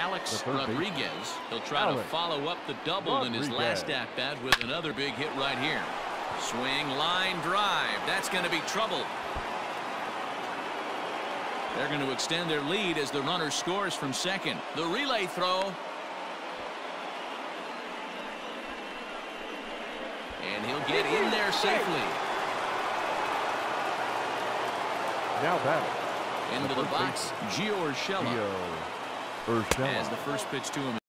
Alex The third base. Rodriguez. He'll try to follow up the double in his last at bat with another big hit right here. Swing, line, drive. That's going to be trouble. They're going to extend their lead as the runner scores from second. The relay throw. And he'll get in there safely. Now batting. Into the box, Gio Urshela. Gio Urshela. As the first pitch to him